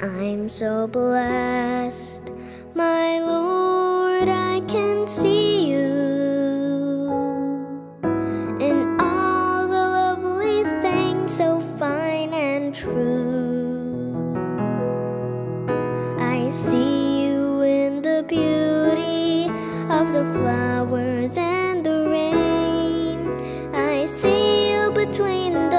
I'm so blessed, my Lord, I can see you in all the lovely things so fine and true. I see you in the beauty of the flowers and the rain. I see you between the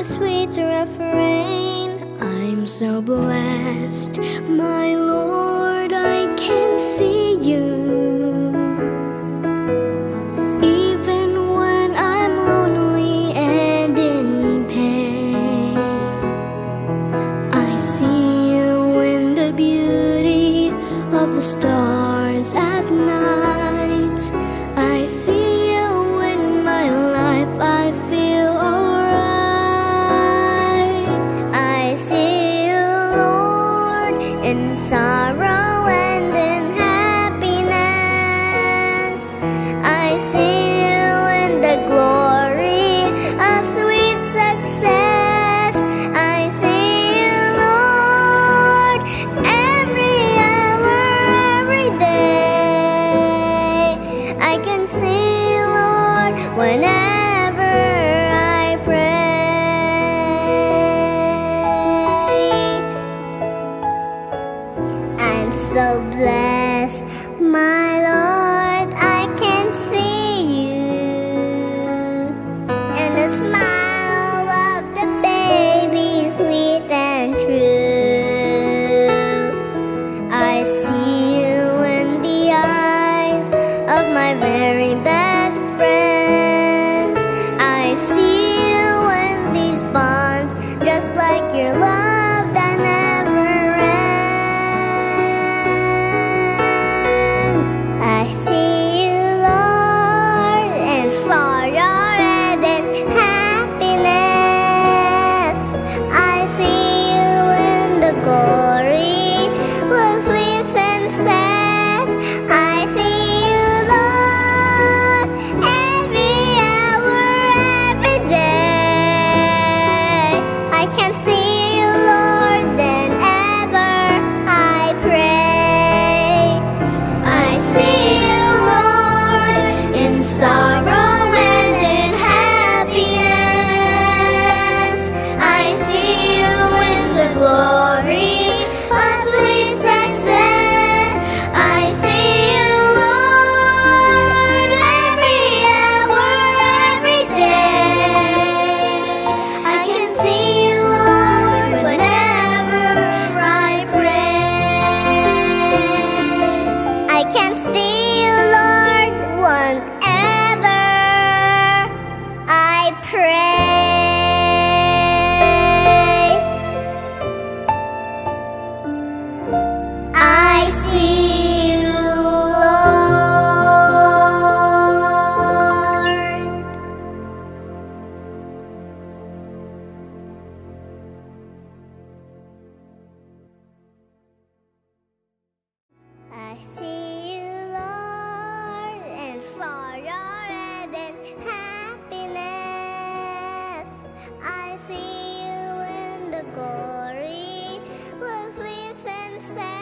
a sweet refrain. I'm so blessed, my Lord, I can see you. Even when I'm lonely and in pain, I see you in the beauty of the stars at night. I see whenever I pray. I'm so blessed, my Lord, I can see you. And the smile of the baby, sweet and true. I see you in the eyes of my very best friends. In You, Lord, whenever success.